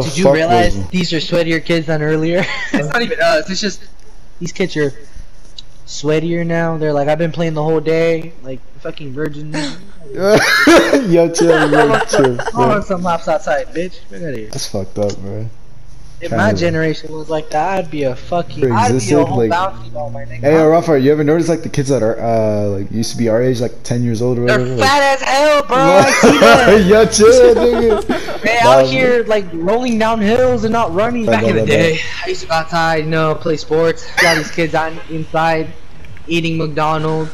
The Did you realize was- these are sweatier kids than earlier? it's not even us. It's just these kids are sweatier now. They're like, I've been playing the whole day, like fucking virgin. yo, chill, yo, chill. I want some laps outside, bitch. Get out of here. That's fucked up, bro. If my generation was like that, I'd be a fucking. I'd be a whole like- bouncy ball, my nigga. Hey, Rafa, you ever notice like the kids that are uh like used to be our age, like ten years old or They're whatever? like- fat as hell, bro. I see that. yo, chill, nigga. They out here like rolling down hills and not running. Back in the day, I used to go outside, you know, play sports. Got these kids out inside, eating McDonald's,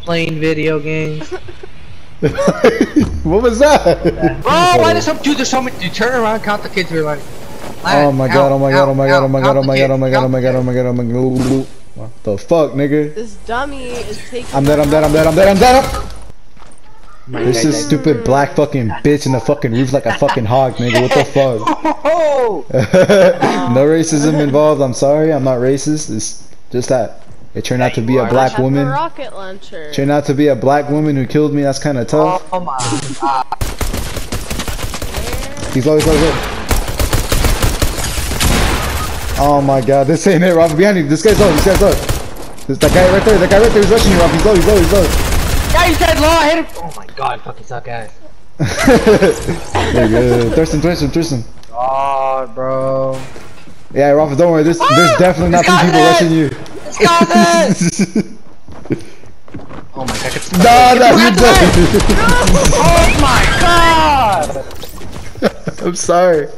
playing video games. what was that? Bro, why does some dude? There's so many. Dude, turn around, count the kids are running. Oh my god, oh my god, oh my god, oh my god, oh my god, oh my god, oh my god, oh my my god, oh my god. What the fuck, nigga? This dummy is taking. I'm dead, I'm dead, I'm dead, I'm dead, I'm dead. I'm... god. There's this is stupid black fucking bitch in the fucking roof like a fucking hog, nigga. What the fuck? Oh, no racism involved. I'm sorry. I'm not racist. It's just that it turned out to be a black woman. Rocket launcher. Turned out to be a black woman who killed me. That's kind of tough. oh my god. He's low. He's low. He's low. Oh my god, this ain't it, Rob. Behind you. This guy's low. This guy's low. This that guy right there. That guy right there is rushing you, Rob. He's low. He's low. He's low. Yeah, you said low. I hit him. Oh my god, fucking suck ass. There you go. Thurston, Thurston, Thurston. God, bro. Yeah, Rafa, don't worry. There's there's ah, definitely not three people it! rushing you. Let's go, man. Oh my god. it's- no, no, you're dead. Oh my god. I'm sorry.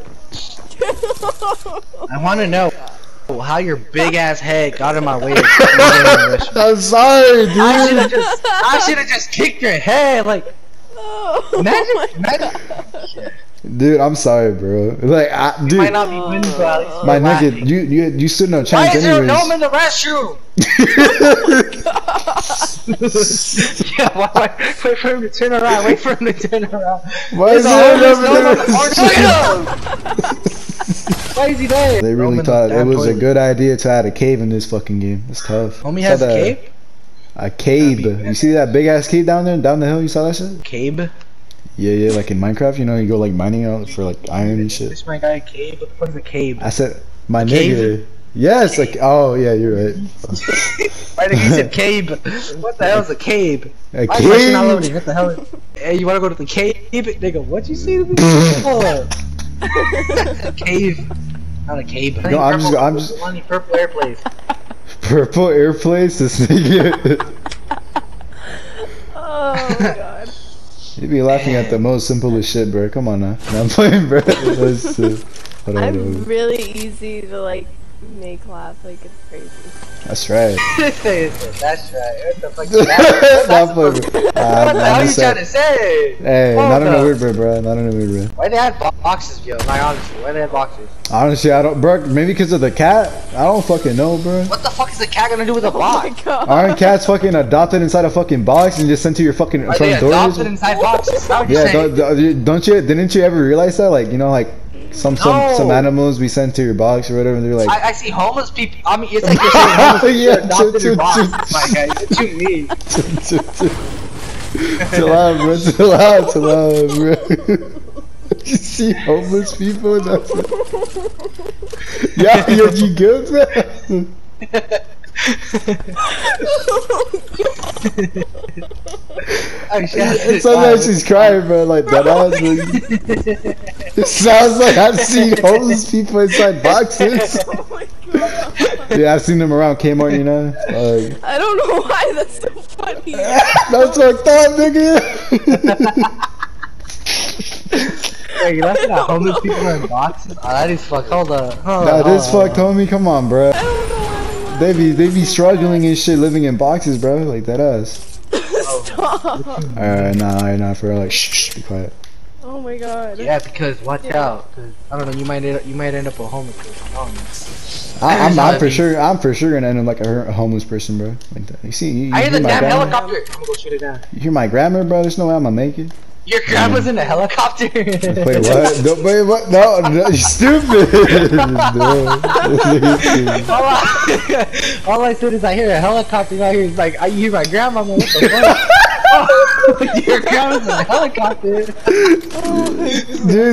I want to know how your big ass head got in my way. To keep me in the mission. I'm sorry, I should dude. have just, I should have just kicked your head. Like, Oh, imagine, my imagine. Dude, I'm sorry, bro. Like, I, Might dude, not be winning, but at least my you're nigga, laughing. you you you stood no chance. Why chance is there a gnome in the restroom? yeah, why, why, wait for him to turn around. Wait for him to turn around. Why is There's a there a gnome on gnome? the corner. Look at him. Why is he there? They really in the thought it damn was a good idea to add a cave in this fucking game. It's tough. Homie Saw has a that- cave. A cave. You see that big ass cave down there, down the hill? You saw that shit? Cave. Yeah, yeah. Like in Minecraft, you know, you go like mining out for like iron and shit. This my guy cave. What the fuck is a cave? I said, my Cave? nigga. Yes, like oh yeah, you're right. Why did he said cave? What the hell is a cave? A Why my shit not cave. loading? What the hell? Is... Hey, you wanna go to the cave? Nigga, what you see? oh. a cave. Not a cave. No, I'm just- I'm just- Money purple airplanes. Purple airplanes. This nigga. oh my god. You'd be laughing at the most simplest shit, bro. Come on now. No, I'm playing, bro. That's, uh, hold on, hold I'm really easy to like make laugh. Like it's crazy. That's right. That's right. What the fuck is that? Not fucking. what Uh, the hell I'm are you trying to say? Hey, Hold not in a up. weird way, bro. Not in a weird way. Why they have bo- boxes, yo? Like honestly, why they have boxes? Honestly, I don't, bro. Maybe because of the cat. I don't fucking know, bro. What the fuck is the cat gonna do with a Oh box? god. Aren't cats fucking adopted inside a fucking box and just sent to your fucking Are front door? adopted inside boxes? How would you Yeah, don't, don't don't you? Didn't you ever realize that? Like, you know, like some some No. some animals we send to your box or whatever. And they're like, I, I see homeless people. I mean, it's like you're saying homeless people Yeah, are adopted true, in true, boxes. true. My guy, what you mean? chill out, bro. Chill out, chill out, bro. you see homeless people? That's yeah, yeah, you good, man? It like she's crying, bro. Like that ass. Like, it sounds like I've seen homeless people inside boxes. Oh my god. Yeah, I've seen them around Kmart, you know. Like, I don't know why that's so funny. that's fucked up, nigga. Wait, you laughing at homeless people in boxes? Oh, that is fuck. Hold on. Hold Nah, on, this hold on. fucked, homie. Come on, bro. I don't know why. They be they be struggling and shit, living in boxes, bro. Like that ass. Stop. Alright, nah, alright, nah, for real. Like, shh, shh, be quiet. Oh my god. Yeah, because watch Yeah. out. 'cause I don't know. You might end, you might end up a homeless person. I don't know. I, I'm, Sorry, I'm for sure. I'm for sure gonna end up like a, a homeless person, bro. Like that. You see, you, you I hear hear the damn grammar? helicopter. I'm gonna go shoot it down. You hear my grammar, bro? There's no way I'm gonna make it. Your grandma's in a helicopter. Wait, what? No, wait, what? No, no, you stupid. no. all, I, all I said is I hear a helicopter out here. It's like I hear my grandma. Like, what the fuck? Your coming in a helicopter. Dude,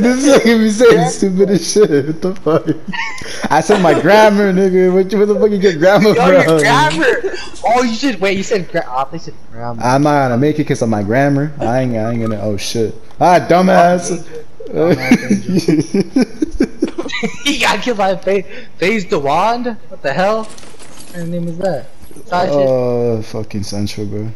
this is like me saying stupid as shit. What the fuck? I said my grammar, nigga. What, where the fuck you get grammar Yo, from? your grammar. Oh, you should wait. You said gra- oh, they said grammar. I'm not gonna make it because of my grammar. I ain't, I ain't gonna. Oh shit. Ah, dumbass. he got killed by Phase Phase Dewand. What the hell? What kind of name is that? Oh, fucking central, bro.